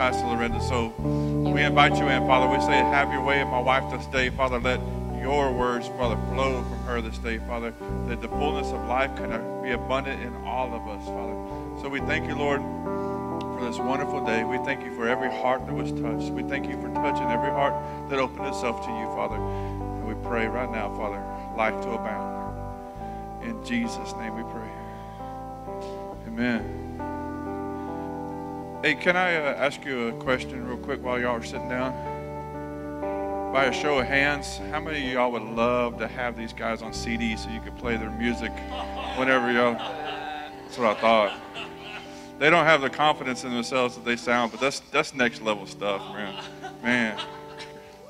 Pastor Laurinda. So we invite you in, Father. We say, have your way in my wife this day, Father. Let your words, Father, flow from her this day, Father, that the fullness of life can be abundant in all of us, Father. So we thank you, Lord, for this wonderful day. We thank you for every heart that was touched. We thank you for touching every heart that opened itself to you, Father. And we pray right now, Father, life to abound. In Jesus' name we pray. Amen. Hey, can I uh, ask you a question real quick while y'all are sitting down? By a show of hands, how many of y'all would love to have these guys on CD so you could play their music whenever y'all? That's what I thought they don't have the confidence in themselves that they sound, but that's that's next level stuff, man. Man.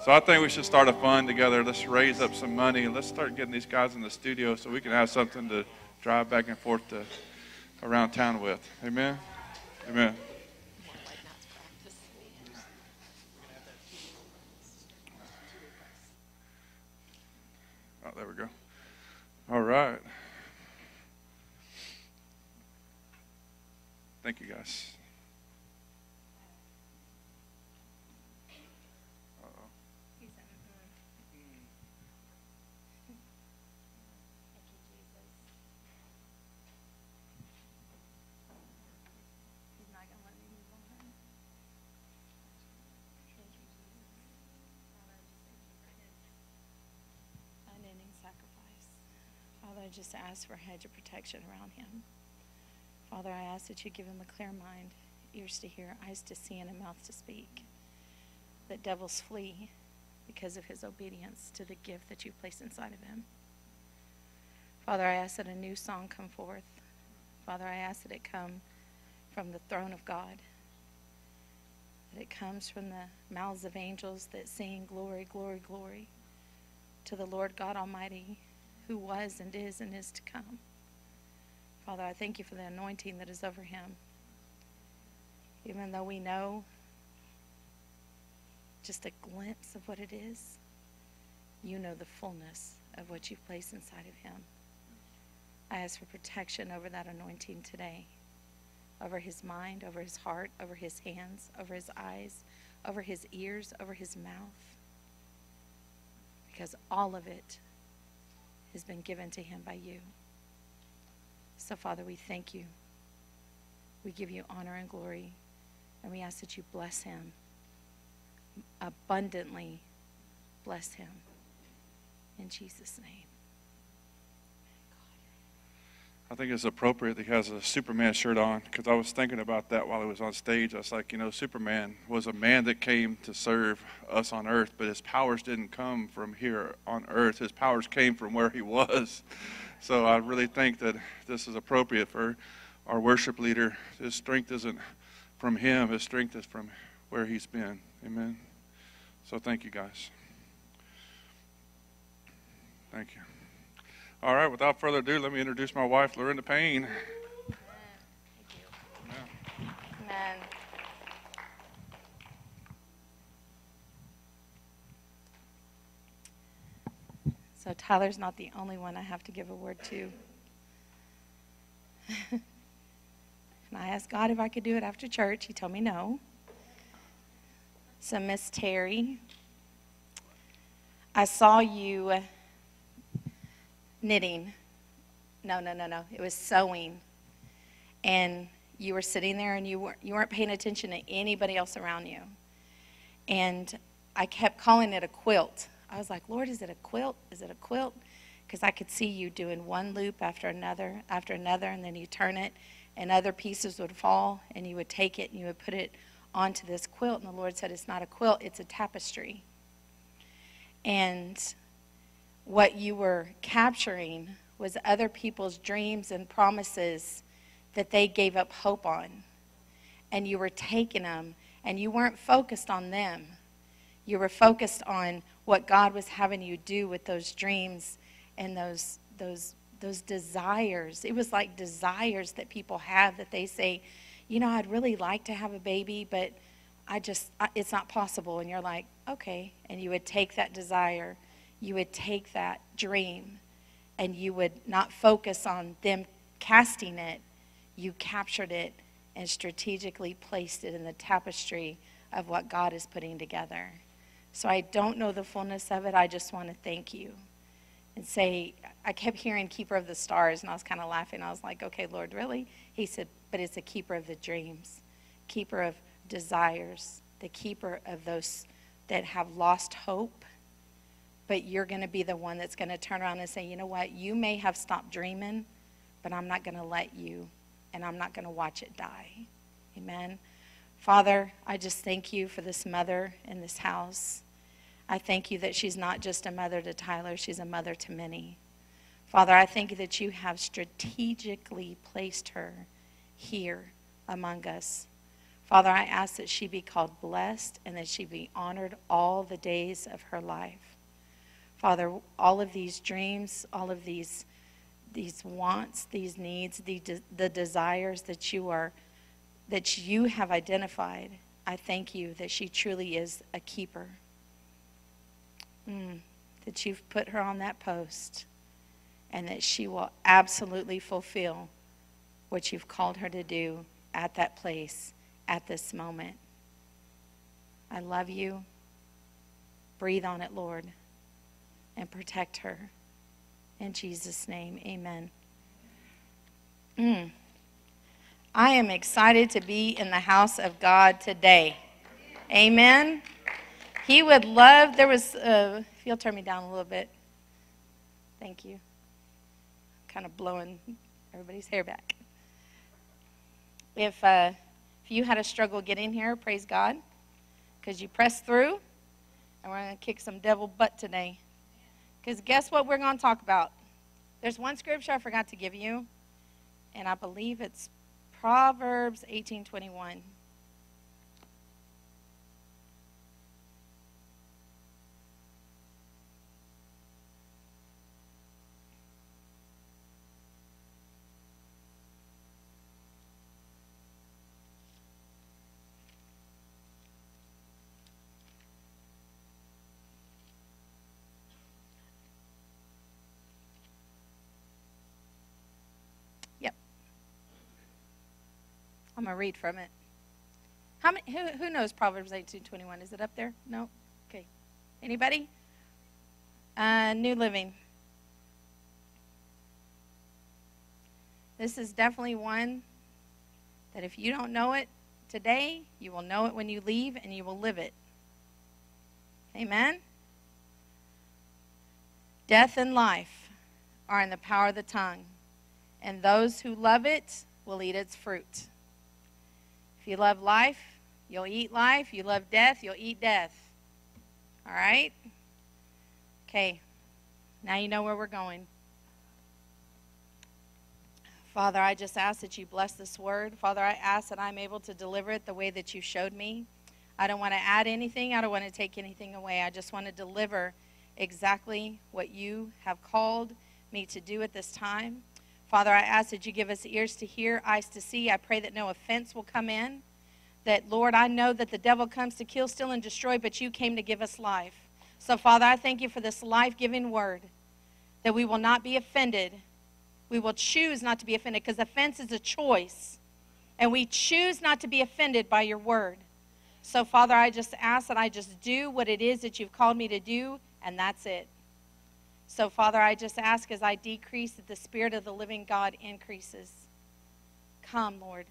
So I think we should start a fund together. Let's raise up some money and let's start getting these guys in the studio so we can have something to drive back and forth to around town with. Amen. Amen. Oh, there we go. All right. Thank you, guys. I just ask for a hedge of protection around him. Father, I ask that you give him a clear mind, ears to hear, eyes to see, and a mouth to speak. That devils flee because of his obedience to the gift that you placed inside of him. Father, I ask that a new song come forth. Father, I ask that it come from the throne of God. That it comes from the mouths of angels that sing glory, glory, glory to the Lord God Almighty, who was and is and is to come. Father, I thank you for the anointing that is over him. Even though we know just a glimpse of what it is, you know the fullness of what you've placed inside of him. I ask for protection over that anointing today, over his mind, over his heart, over his hands, over his eyes, over his ears, over his mouth because all of it has been given to him by you. So, Father, we thank you. We give you honor and glory, and we ask that you bless him, abundantly bless him. In Jesus' name. I think it's appropriate that he has a Superman shirt on because I was thinking about that while he was on stage. I was like, you know, Superman was a man that came to serve us on earth, but his powers didn't come from here on earth. His powers came from where he was. So I really think that this is appropriate for our worship leader. His strength isn't from him, his strength is from where he's been. Amen. So thank you, guys. Thank you. All right, without further ado, let me introduce my wife, Laurinda Payne. Amen. So Tyler's not the only one I have to give a word to. and I asked God if I could do it after church. He told me no. So, Miss Terry, I saw you knitting. No, no, no, no. It was sewing. And you were sitting there and you weren't, you weren't paying attention to anybody else around you. And I kept calling it a quilt. I was like, Lord, is it a quilt? Is it a quilt? Because I could see you doing one loop after another, after another, and then you turn it, and other pieces would fall, and you would take it and you would put it onto this quilt. And the Lord said, It's not a quilt, it's a tapestry. And what you were capturing was other people's dreams and promises that they gave up hope on. And you were taking them, and you weren't focused on them. You were focused on what God was having you do with those dreams and those, those, those desires. It was like desires that people have that they say, you know, I'd really like to have a baby, but I just, it's not possible. And you're like, okay. And you would take that desire, you would take that dream, and you would not focus on them casting it. You captured it and strategically placed it in the tapestry of what God is putting together. So I don't know the fullness of it. I just want to thank you and say, I kept hearing Keeper of the Stars, and I was kind of laughing. I was like, okay, Lord, really? He said, but it's a keeper of the dreams, keeper of desires, the keeper of those that have lost hope but you're going to be the one that's going to turn around and say, you know what, you may have stopped dreaming, but I'm not going to let you, and I'm not going to watch it die. Amen. Father, I just thank you for this mother in this house. I thank you that she's not just a mother to Tyler, she's a mother to many. Father, I thank you that you have strategically placed her here among us. Father, I ask that she be called blessed and that she be honored all the days of her life. Father, all of these dreams, all of these, these wants, these needs, the, the desires that you are, that you have identified, I thank you that she truly is a keeper. Mm, that you've put her on that post and that she will absolutely fulfill what you've called her to do at that place, at this moment. I love you. Breathe on it, Lord and protect her. In Jesus' name, amen. Mm. I am excited to be in the house of God today. Amen. He would love, there was, uh, if you'll turn me down a little bit. Thank you. Kind of blowing everybody's hair back. If, uh, if you had a struggle getting here, praise God, because you pressed through, and we're going to kick some devil butt today. Because guess what we're going to talk about? There's one scripture I forgot to give you, and I believe it's Proverbs 18:21. I'm going to read from it. How many, who, who knows Proverbs 18:21? Is it up there? No? Okay. Anybody? Uh, New Living. This is definitely one that if you don't know it today, you will know it when you leave and you will live it. Amen? Death and life are in the power of the tongue, and those who love it will eat its fruit. You love life, you'll eat life. You love death, you'll eat death. All right? Okay. Now you know where we're going. Father, I just ask that you bless this word. Father, I ask that I'm able to deliver it the way that you showed me. I don't want to add anything, I don't want to take anything away. I just want to deliver exactly what you have called me to do at this time. Father, I ask that you give us ears to hear, eyes to see. I pray that no offense will come in. That, Lord, I know that the devil comes to kill, steal, and destroy, but you came to give us life. So, Father, I thank you for this life giving word that we will not be offended. We will choose not to be offended because offense is a choice. And we choose not to be offended by your word. So, Father, I just ask that I just do what it is that you've called me to do, and that's it. So, Father, I just ask as I decrease that the Spirit of the living God increases. Come, Lord.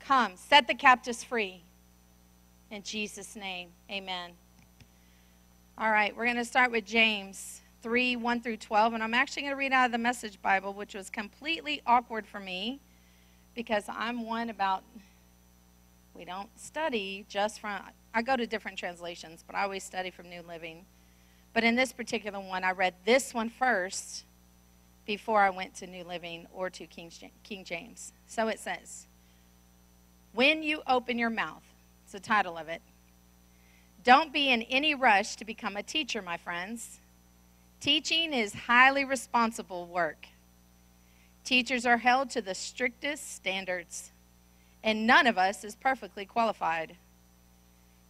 Come, set the captives free. In Jesus' name, amen. All right, we're going to start with James 3 1 through 12. And I'm actually going to read out of the Message Bible, which was completely awkward for me because I'm one about, we don't study just from, I go to different translations, but I always study from New Living. But in this particular one, I read this one first before I went to New Living or to King, King James. So it says, When you open your mouth, it's the title of it. Don't be in any rush to become a teacher, my friends. Teaching is highly responsible work. Teachers are held to the strictest standards, and none of us is perfectly qualified.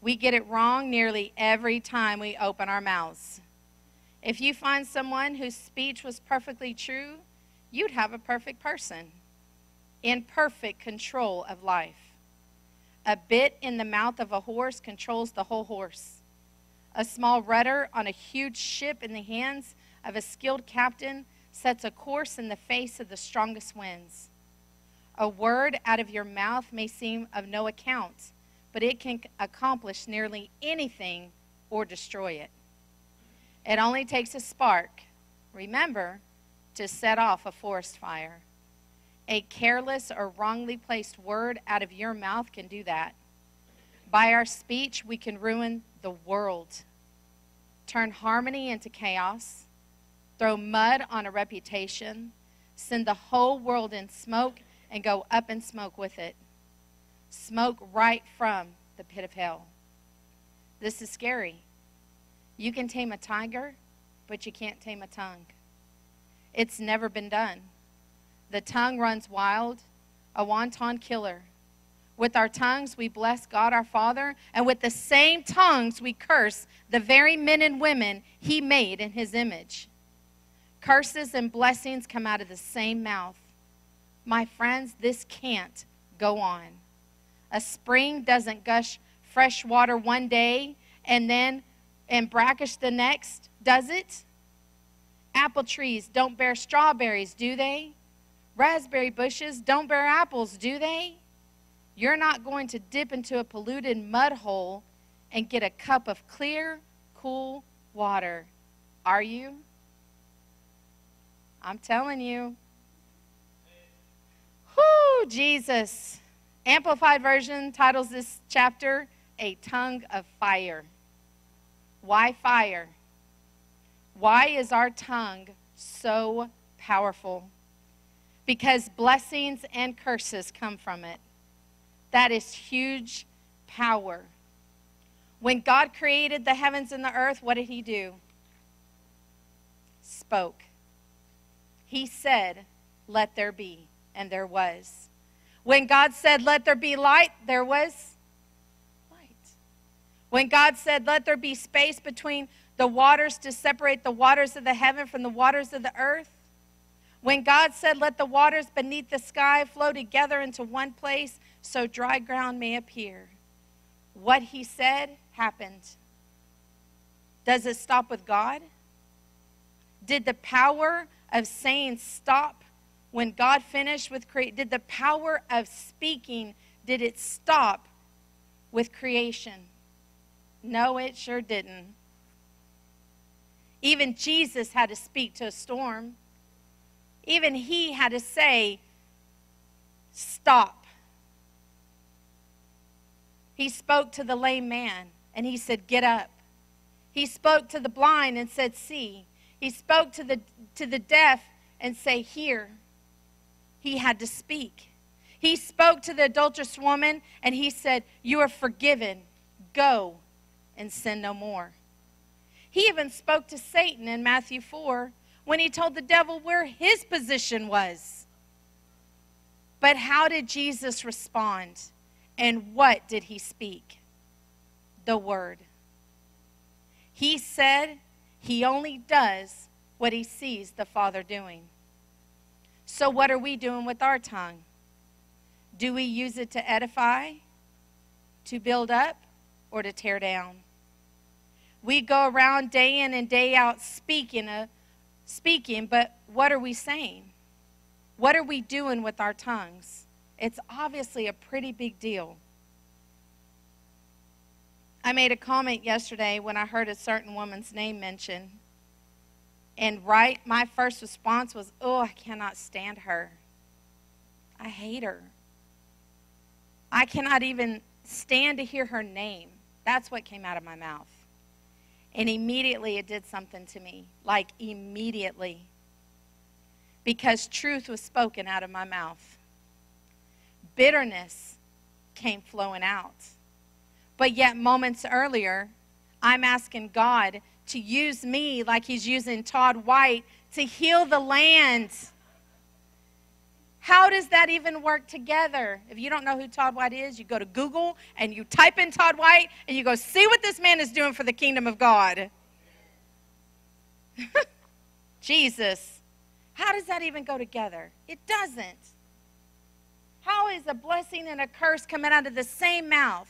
We get it wrong nearly every time we open our mouths. If you find someone whose speech was perfectly true, you'd have a perfect person in perfect control of life. A bit in the mouth of a horse controls the whole horse. A small rudder on a huge ship in the hands of a skilled captain sets a course in the face of the strongest winds. A word out of your mouth may seem of no account but it can accomplish nearly anything or destroy it. It only takes a spark, remember, to set off a forest fire. A careless or wrongly placed word out of your mouth can do that. By our speech, we can ruin the world, turn harmony into chaos, throw mud on a reputation, send the whole world in smoke, and go up in smoke with it smoke right from the pit of hell. This is scary. You can tame a tiger, but you can't tame a tongue. It's never been done. The tongue runs wild, a wanton killer. With our tongues, we bless God our Father, and with the same tongues, we curse the very men and women He made in His image. Curses and blessings come out of the same mouth. My friends, this can't go on. A spring doesn't gush fresh water one day and then and brackish the next, does it? Apple trees don't bear strawberries, do they? Raspberry bushes don't bear apples, do they? You're not going to dip into a polluted mud hole and get a cup of clear, cool water, are you? I'm telling you. Whoo, Jesus. Amplified Version titles this chapter A Tongue of Fire. Why fire? Why is our tongue so powerful? Because blessings and curses come from it. That is huge power. When God created the heavens and the earth, what did He do? Spoke. He said, Let there be, and there was. When God said, Let there be light, there was light. When God said, Let there be space between the waters to separate the waters of the heaven from the waters of the earth, when God said, Let the waters beneath the sky flow together into one place so dry ground may appear, what he said happened. Does it stop with God? Did the power of saying stop when God finished with create did the power of speaking did it stop with creation? No, it sure didn't. Even Jesus had to speak to a storm. Even he had to say, Stop. He spoke to the lame man and he said, Get up. He spoke to the blind and said, See. He spoke to the, to the deaf and say, Hear he had to speak. He spoke to the adulterous woman and he said, You are forgiven. Go and sin no more. He even spoke to Satan in Matthew 4 when he told the devil where his position was. But how did Jesus respond? And what did he speak? The word. He said he only does what he sees the Father doing. So, what are we doing with our tongue? Do we use it to edify, to build up, or to tear down? We go around day in and day out speaking, uh, speaking, but what are we saying? What are we doing with our tongues? It's obviously a pretty big deal. I made a comment yesterday when I heard a certain woman's name mentioned. And right, my first response was, Oh, I cannot stand her. I hate her. I cannot even stand to hear her name. That's what came out of my mouth. And immediately it did something to me. Like, immediately. Because truth was spoken out of my mouth. Bitterness came flowing out. But yet, moments earlier, I'm asking God to use me like He's using Todd White to heal the land. How does that even work together? If you don't know who Todd White is, you go to Google and you type in Todd White and you go, see what this man is doing for the kingdom of God. Jesus. How does that even go together? It doesn't. How is a blessing and a curse coming out of the same mouth?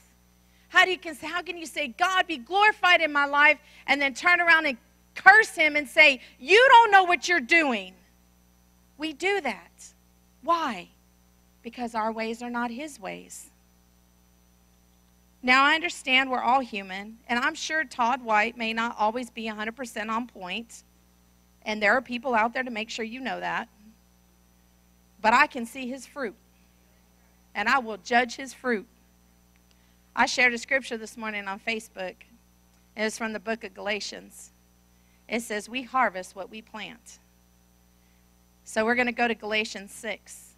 How, do you, how can you say, God be glorified in my life, and then turn around and curse him and say, You don't know what you're doing? We do that. Why? Because our ways are not His ways. Now, I understand we're all human, and I'm sure Todd White may not always be 100% on point, and there are people out there to make sure you know that. But I can see his fruit, and I will judge his fruit. I shared a scripture this morning on Facebook. It was from the book of Galatians. It says, We harvest what we plant. So we're going to go to Galatians 6.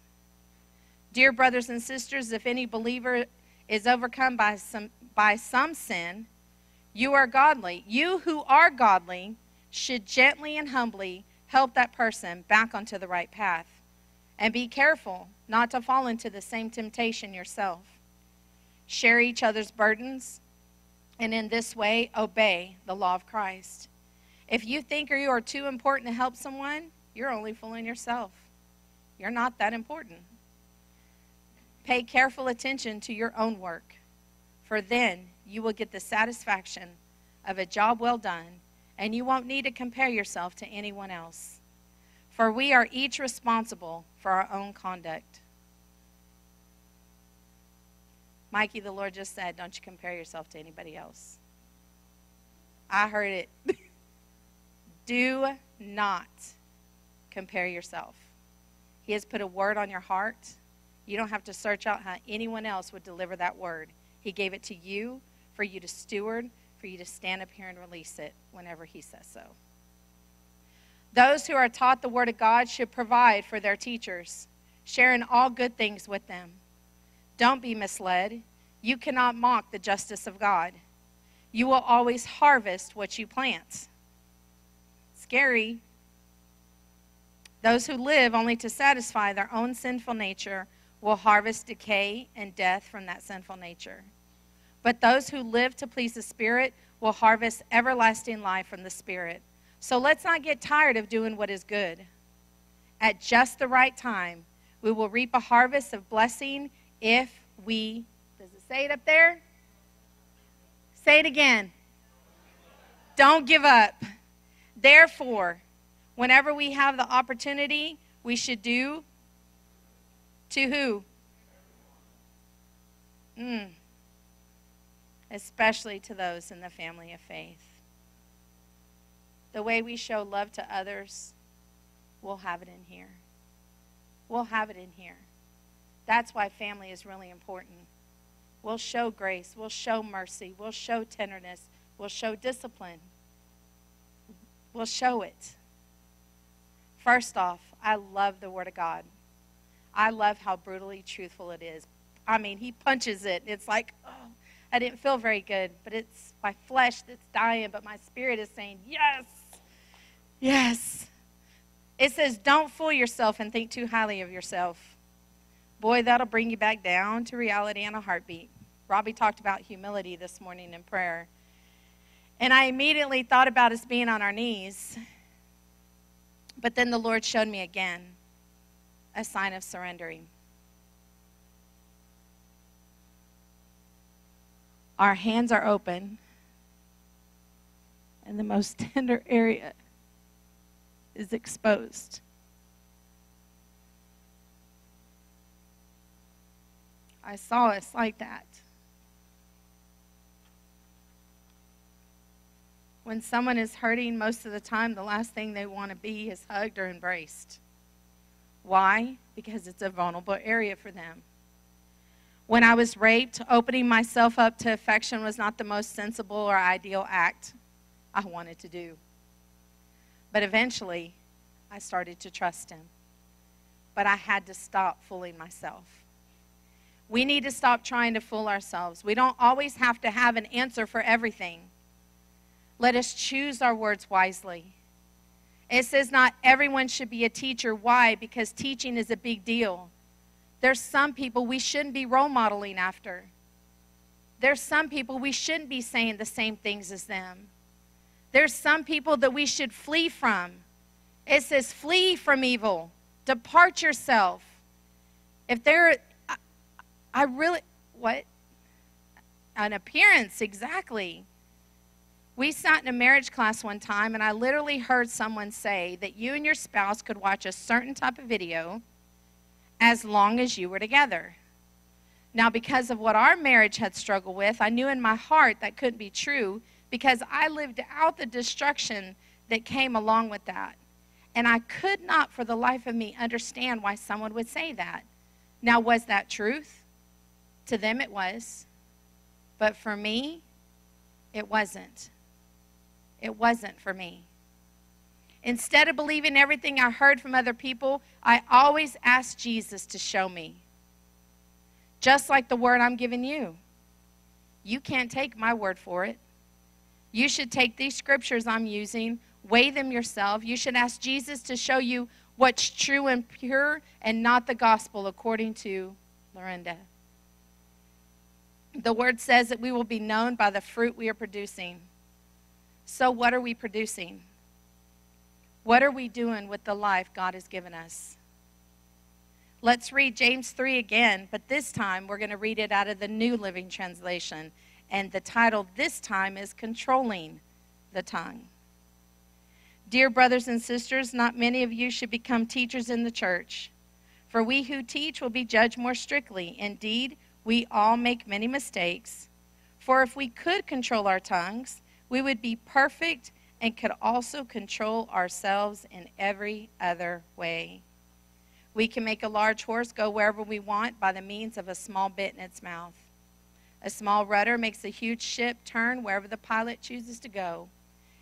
Dear brothers and sisters, if any believer is overcome by some, by some sin, you are godly. You who are godly should gently and humbly help that person back onto the right path. And be careful not to fall into the same temptation yourself. Share each other's burdens, and in this way, obey the law of Christ. If you think you are too important to help someone, you're only fooling yourself. You're not that important. Pay careful attention to your own work, for then you will get the satisfaction of a job well done, and you won't need to compare yourself to anyone else. For we are each responsible for our own conduct. Mikey, the Lord just said, Don't you compare yourself to anybody else. I heard it. Do not compare yourself. He has put a word on your heart. You don't have to search out how anyone else would deliver that word. He gave it to you for you to steward, for you to stand up here and release it whenever He says so. Those who are taught the Word of God should provide for their teachers, sharing all good things with them. Don't be misled. You cannot mock the justice of God. You will always harvest what you plant. Scary, those who live only to satisfy their own sinful nature will harvest decay and death from that sinful nature. But those who live to please the Spirit will harvest everlasting life from the Spirit. So let's not get tired of doing what is good. At just the right time, we will reap a harvest of blessing if we, does it say it up there? Say it again. Don't give up. Therefore, whenever we have the opportunity, we should do to who? Mm. Especially to those in the family of faith. The way we show love to others, we'll have it in here. We'll have it in here. That's why family is really important. We'll show grace, we'll show mercy, we'll show tenderness, we'll show discipline. We'll show it. First off, I love the Word of God. I love how brutally truthful it is. I mean, he punches it. It's like, oh, I didn't feel very good, but it's my flesh that's dying, but my spirit is saying, yes, yes. It says, don't fool yourself and think too highly of yourself. Boy, that'll bring you back down to reality and a heartbeat. Robbie talked about humility this morning in prayer. And I immediately thought about us being on our knees but then the Lord showed me again a sign of surrendering. Our hands are open, and the most tender area is exposed. I saw us like that. When someone is hurting, most of the time, the last thing they want to be is hugged or embraced. Why? Because it's a vulnerable area for them. When I was raped, opening myself up to affection was not the most sensible or ideal act I wanted to do. But eventually, I started to trust him. But I had to stop fooling myself. We need to stop trying to fool ourselves. We don't always have to have an answer for everything. Let us choose our words wisely. It says not everyone should be a teacher. Why? Because teaching is a big deal. There's some people we shouldn't be role modeling after. There's some people we shouldn't be saying the same things as them. There's some people that we should flee from. It says, flee from evil, depart yourself. If there, I, really, what? An appearance, exactly. We sat in a marriage class one time, and I literally heard someone say that you and your spouse could watch a certain type of video as long as you were together. Now, because of what our marriage had struggled with, I knew in my heart that couldn't be true because I lived out the destruction that came along with that. And I could not, for the life of me, understand why someone would say that. Now, was that truth? To them, it was. But for me, it wasn't. It wasn't for me. Instead of believing everything I heard from other people, I always asked Jesus to show me. Just like the word I'm giving you. You can't take my word for it. You should take these scriptures I'm using, weigh them yourself. You should ask Jesus to show you what's true and pure and not the gospel, according to Laurinda. The word says that we will be known by the fruit we are producing. So, what are we producing? What are we doing with the life God has given us? Let's read James 3 again, but this time we're going to read it out of the New Living Translation. And the title this time is Controlling the Tongue. Dear brothers and sisters, not many of you should become teachers in the church, for we who teach will be judged more strictly. Indeed, we all make many mistakes. For if we could control our tongues, we would be perfect and could also control ourselves in every other way. We can make a large horse go wherever we want by the means of a small bit in its mouth. A small rudder makes a huge ship turn wherever the pilot chooses to go.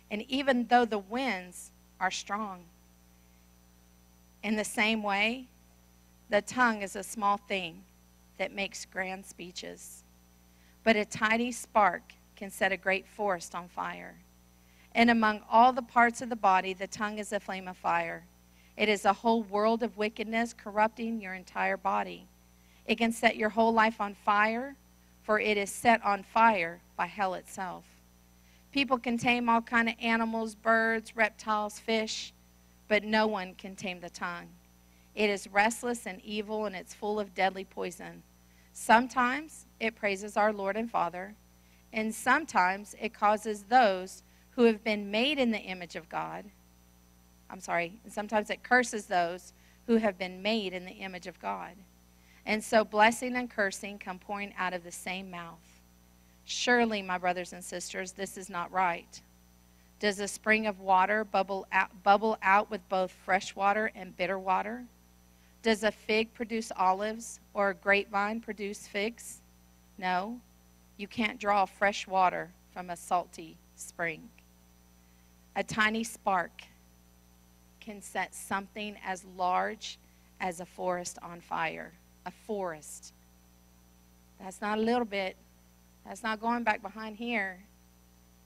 And even though the winds are strong, in the same way, the tongue is a small thing that makes grand speeches. But a tiny spark can set a great forest on fire. And among all the parts of the body, the tongue is a flame of fire. It is a whole world of wickedness corrupting your entire body. It can set your whole life on fire, for it is set on fire by hell itself. People can tame all kind of animals, birds, reptiles, fish, but no one can tame the tongue. It is restless and evil, and it's full of deadly poison. Sometimes it praises our Lord and Father, and sometimes it causes those who have been made in the image of God. I'm sorry, and sometimes it curses those who have been made in the image of God. And so blessing and cursing come pouring out of the same mouth. Surely, my brothers and sisters, this is not right. Does a spring of water bubble out, bubble out with both fresh water and bitter water? Does a fig produce olives or a grapevine produce figs? No. You can't draw fresh water from a salty spring. A tiny spark can set something as large as a forest on fire. A forest. That's not a little bit. That's not going back behind here.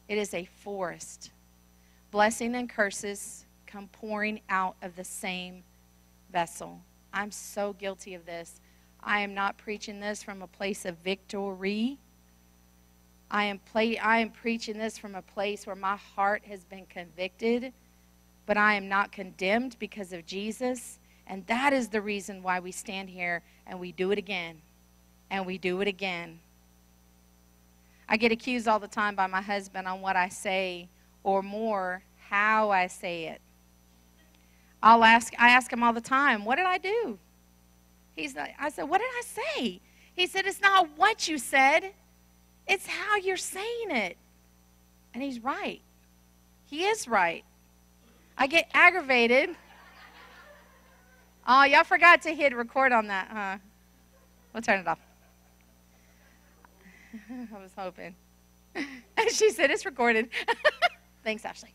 It is a forest. Blessing and curses come pouring out of the same vessel. I'm so guilty of this. I am not preaching this from a place of victory. I am, play, I am preaching this from a place where my heart has been convicted, but I am not condemned because of Jesus. And that is the reason why we stand here and we do it again. And we do it again. I get accused all the time by my husband on what I say, or more, how I say it. I'll ask, I ask him all the time, What did I do? He's like, I said, What did I say? He said, It's not what you said, it's how you're saying it. And he's right. He is right. I get aggravated. Oh, y'all forgot to hit record on that, huh? We'll turn it off. I was hoping. she said it's recorded. Thanks, Ashley.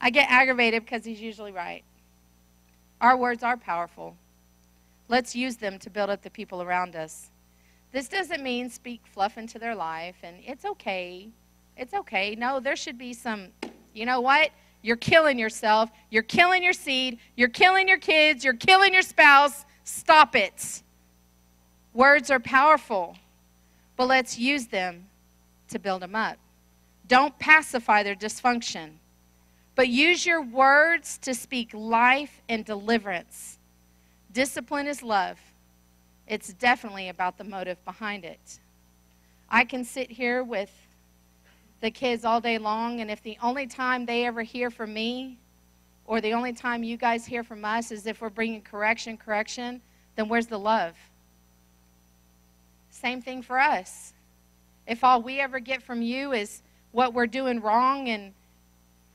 I get aggravated because he's usually right. Our words are powerful. Let's use them to build up the people around us. This doesn't mean speak fluff into their life and it's okay. It's okay. No, there should be some, you know what? You're killing yourself. You're killing your seed. You're killing your kids. You're killing your spouse. Stop it. Words are powerful, but let's use them to build them up. Don't pacify their dysfunction, but use your words to speak life and deliverance. Discipline is love. It's definitely about the motive behind it. I can sit here with the kids all day long, and if the only time they ever hear from me, or the only time you guys hear from us is if we're bringing correction, correction, then where's the love? Same thing for us. If all we ever get from you is what we're doing wrong and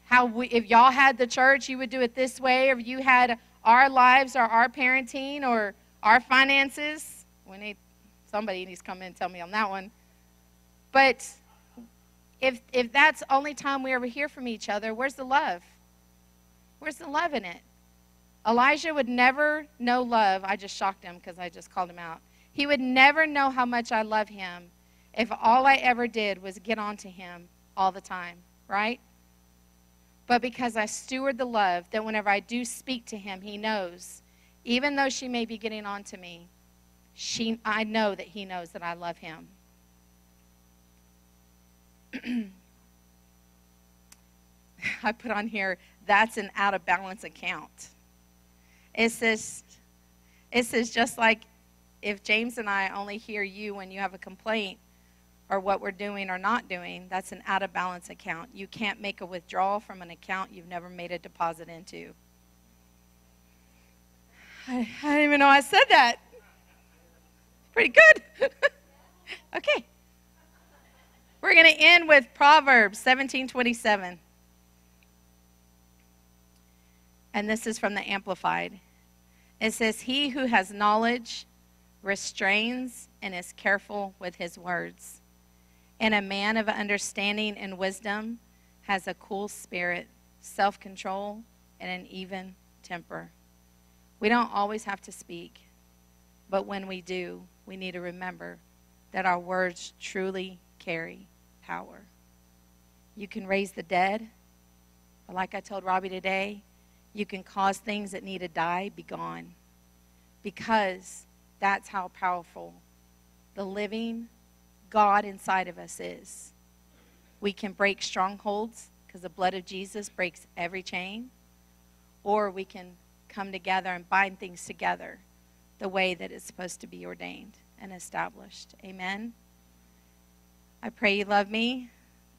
how we, if y'all had the church, you would do it this way, or if you had our lives or our parenting or our finances, we need somebody needs to come in and tell me on that one. But if if that's only time we ever hear from each other, where's the love? Where's the love in it? Elijah would never know love. I just shocked him because I just called him out. He would never know how much I love him if all I ever did was get on to him all the time, right? But because I steward the love, that whenever I do speak to him, he knows, even though she may be getting on to me, she, I know that he knows that I love him. I put on here, that's an out of balance account. It says, it says just like if James and I only hear you when you have a complaint, or what we're doing or not doing, that's an out of balance account. You can't make a withdrawal from an account you've never made a deposit into. I, I didn't even know I said that. Pretty good. okay. We're going to end with Proverbs 1727. And this is from the Amplified. It says, He who has knowledge restrains and is careful with his words and a man of understanding and wisdom has a cool spirit, self control, and an even temper. We don't always have to speak, but when we do, we need to remember that our words truly carry power. You can raise the dead, but like I told Robbie today, you can cause things that need to die be gone because that's how powerful the living God inside of us is. We can break strongholds because the blood of Jesus breaks every chain, or we can come together and bind things together the way that it's supposed to be ordained and established. Amen. I pray you love me.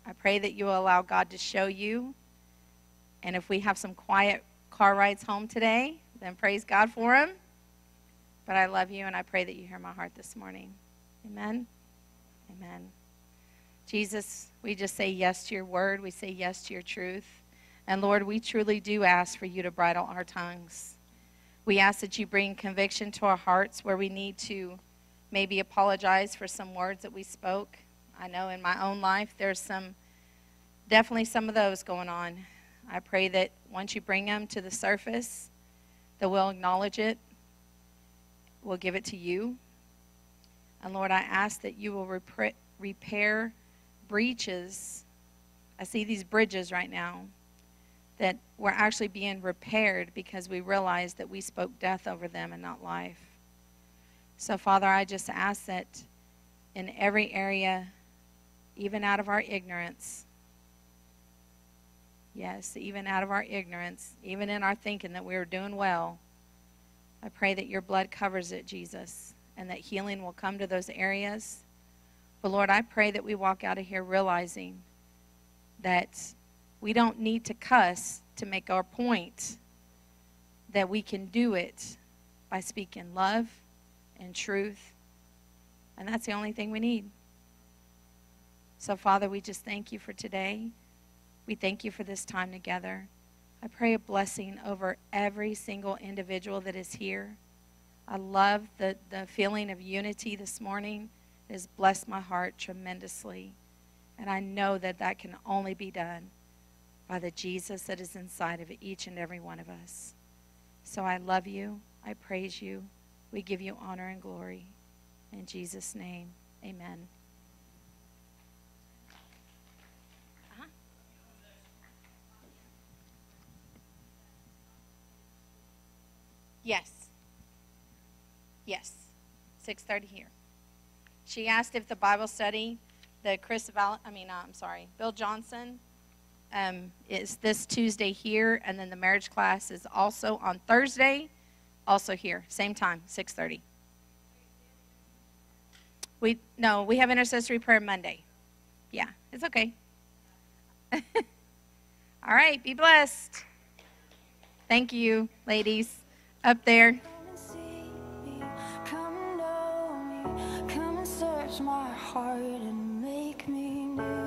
I pray that you will allow God to show you. And if we have some quiet car rides home today, then praise God for them. But I love you and I pray that you hear my heart this morning. Amen. Amen. Jesus, we just say yes to your word. We say yes to your truth. And Lord, we truly do ask for you to bridle our tongues. We ask that you bring conviction to our hearts where we need to maybe apologize for some words that we spoke. I know in my own life there's some, definitely some of those going on. I pray that once you bring them to the surface, that we'll acknowledge it, we'll give it to you, and Lord, I ask that you will repair breaches. I see these bridges right now that were actually being repaired because we realized that we spoke death over them and not life. So, Father, I just ask that in every area, even out of our ignorance, yes, even out of our ignorance, even in our thinking that we are doing well, I pray that your blood covers it, Jesus and that healing will come to those areas. But Lord, I pray that we walk out of here realizing that we don't need to cuss to make our point, that we can do it by speaking love and truth And that's the only thing we need. So, Father, we just thank you for today. We thank you for this time together. I pray a blessing over every single individual that is here. I love the, the feeling of unity this morning. It has blessed my heart tremendously. And I know that that can only be done by the Jesus that is inside of each and every one of us. So I love you. I praise you. We give you honor and glory. In Jesus' name, amen. Yes. Yes. 6:30 here. She asked if the Bible study, the Chris Val, I mean, uh, I'm sorry, Bill Johnson, um, is this Tuesday here, and then the marriage class is also on Thursday, also here, same time, 6:30. We no, we have intercessory prayer Monday. Yeah, it's okay. All right, be blessed. Thank you, ladies, up there. My heart and make me new,